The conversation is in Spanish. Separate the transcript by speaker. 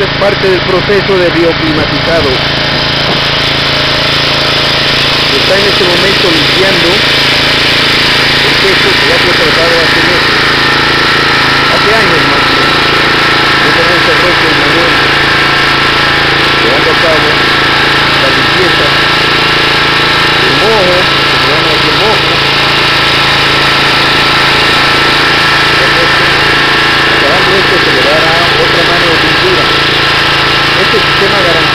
Speaker 1: Es parte del proceso de bioclimatizado. Está en este momento limpiando Thank.